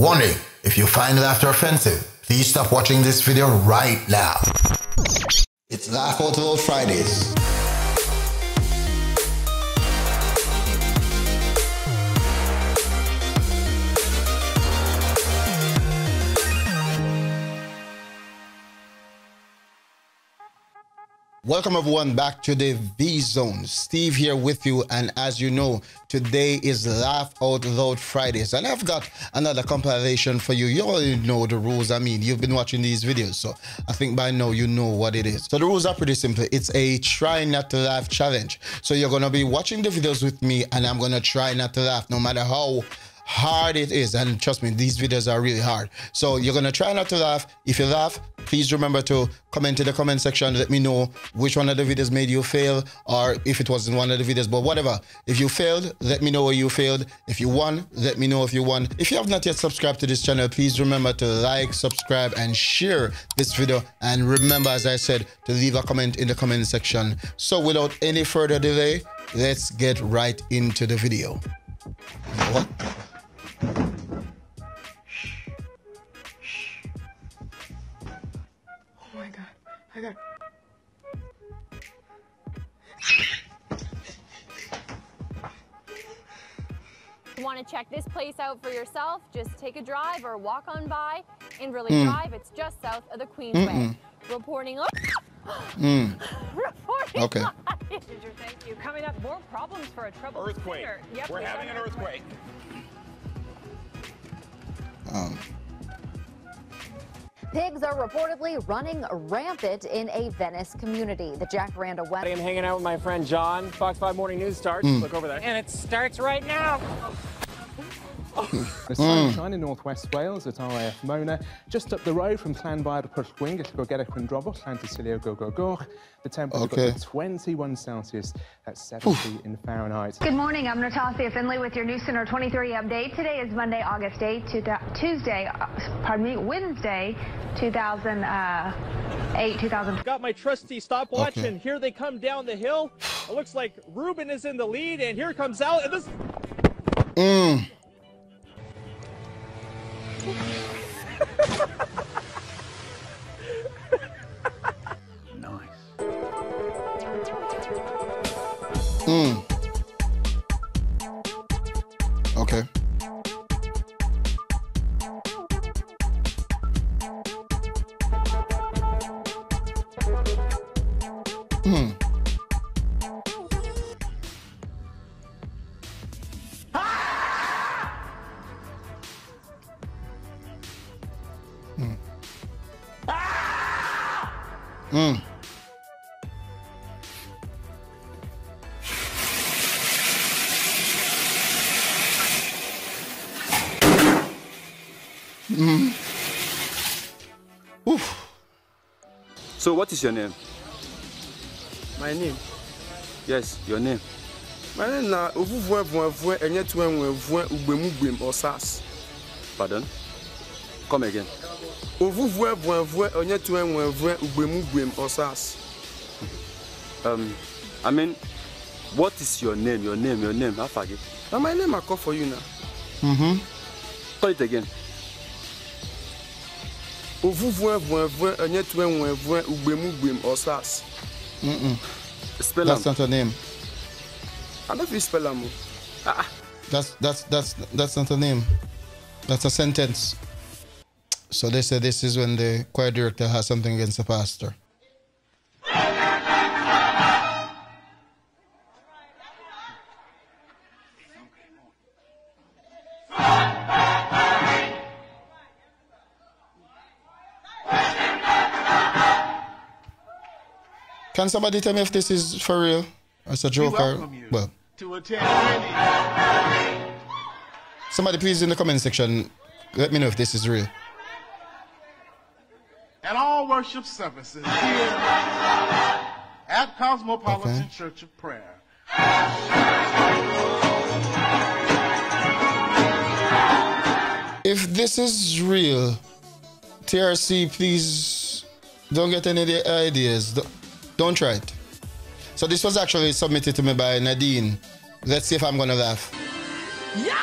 Warning, if you find laughter offensive, please stop watching this video right now. It's Laugh Out Fridays. Welcome everyone back to the V Zone. Steve here with you, and as you know, today is Laugh Out Loud Fridays, and I've got another compilation for you. You already know the rules. I mean, you've been watching these videos, so I think by now you know what it is. So the rules are pretty simple. It's a try not to laugh challenge. So you're gonna be watching the videos with me, and I'm gonna try not to laugh, no matter how hard it is and trust me these videos are really hard so you're gonna try not to laugh if you laugh please remember to comment in the comment section. Let me know which one of the videos made you fail or if it wasn't one of the videos but whatever. If you failed let me know where you failed. If you won let me know if you won. If you have not yet subscribed to this channel please remember to like subscribe and share this video. And remember as i said to leave a comment in the comment section. So without any further delay let's get right into the video. What I got. Want to check this place out for yourself? Just take a drive or walk on by. Inverley Drive, it's just south of the Queensway. Reporting. Reporting. Okay. live. Ginger, thank you. Coming up, more problems for a troubled Earthquake. Yep, We're we having an earthquake. um Pigs are reportedly running rampant in a Venice community. The Jacaranda I West. am hanging out with my friend John. Fox 5 Morning News starts. Hmm. Look over there. And it starts right now. The sunshine in northwest Wales at RAF Mona, just up the road from Llanfair Pwllgwyn, at Gogera Cwndrobwll, Llantysilio Gogogoch. The temperature Okay. got to 21 Celsius, that's 70 in Fahrenheit. Good morning. I'm Natasha Finley with your News Center 23 update. Today is Monday, August 8th, Tuesday, uh, pardon me, Wednesday, 2008, 2000. Got my trusty stopwatch, Okay. and here they come down the hill. It looks like Ruben is in the lead, and here comes Al. And this. Mm. Hmm. Mm. Mm. Oof. So what is your name? My name. Yes, your name. My name na ovuvue vuevue enye tu enwevue ugbemugblem osas. Pardon? Come again. Ovuvue vuevue onye tu enwevue ugbemugblem osas. Um, I mean, what is your name? Your name, your name. I forget. Na my name I call for you now. Mm-hmm. Call it again. Ovuvue vuevue onye tu enwevue ugbemugblem osas. Mm-mm. Spell That's not a name. I don't fit spell am. o. That's that's that's that's not a name. That's a sentence. So they say this is when the choir director has something against the pastor. Can somebody tell me if this is for real? It's a joke or well to somebody please in the comment section let me know if this is real. and all worship services here at Cosmopolitan Okay. Church of Prayer. If this is real, TRC, please don't get any ideas. Don't- don't try it. So this was actually submitted to me by Nadine. Let's see if I'm gonna laugh. Yeah!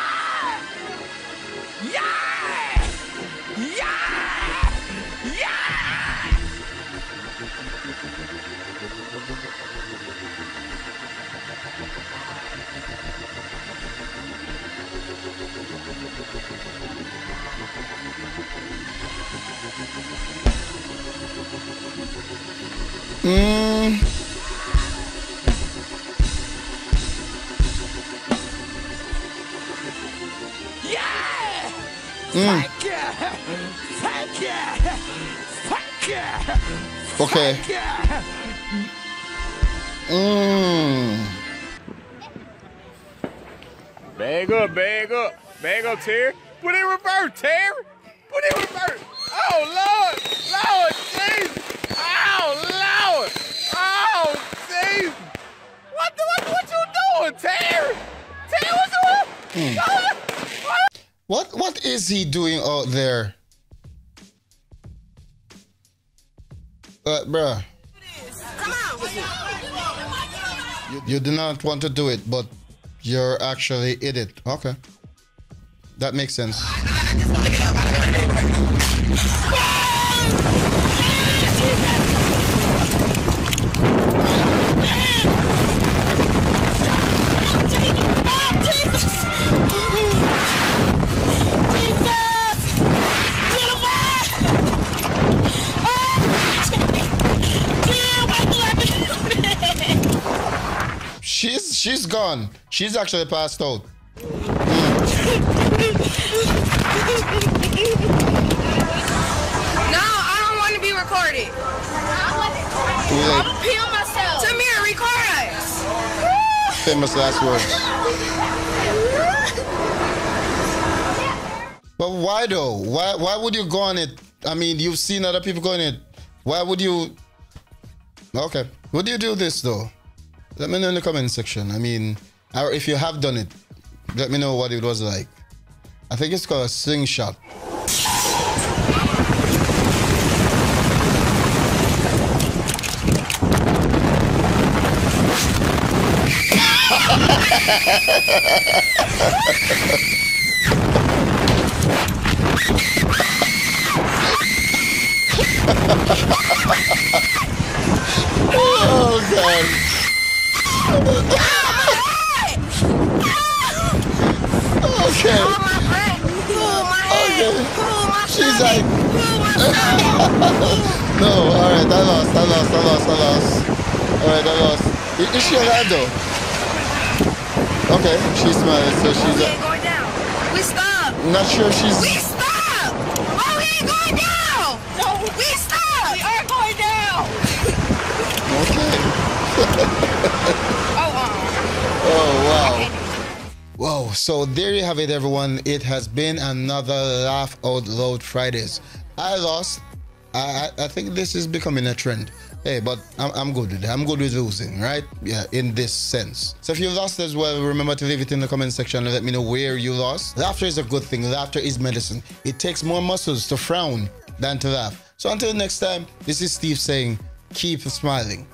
Yeah! Mm. Thank you! Thank you! Thank you! Okay. Thank you! Mm. Bag up, bag up, bag up, Terry. Put in reverse, Terry. Put in reverse. Oh Lord, Lord, Jesus. Oh Lord, oh Jesus. What the what, what you doing, Terry? Terry, what's doing? What what is he doing out there? Uh, bruh. You, you do not want to do it, but you're actually in it. Okay. That makes sense. She's gone. She's actually passed out. No, I don't want to be recorded. Too. I'm pee on myself. Tamir, record us. Famous last words. But why though? Why why would you go on it? I mean, you've seen other people go on it. Why would you? Okay. Would you do this though? Let me know in the comment section. I mean, if you have done it, let me know what it was like. I think it's called a slingshot. oh god. Okay. Okay. She's like. no, alright, I lost, I lost, I lost, I lost. Alright, I lost. Is, she alive though? Okay, she's smiling, so she's. We ain't uh, going down. We stop. Not sure she's. We stop. Oh, we ain't going down. No, we stop. We are going down. Okay. oh wow. Oh, wow, so there you have it, everyone. It has been another Laugh Out Loud Fridays. I lost. I, I think this is becoming a trend. Hey, but I'm, I'm good with it. I'm good with losing, right? Yeah, in this sense. So if you lost as well, remember to leave it in the comment section and let me know where you lost. Laughter is a good thing. Laughter is medicine. It takes more muscles to frown than to laugh. So until next time, this is Steve saying, keep smiling.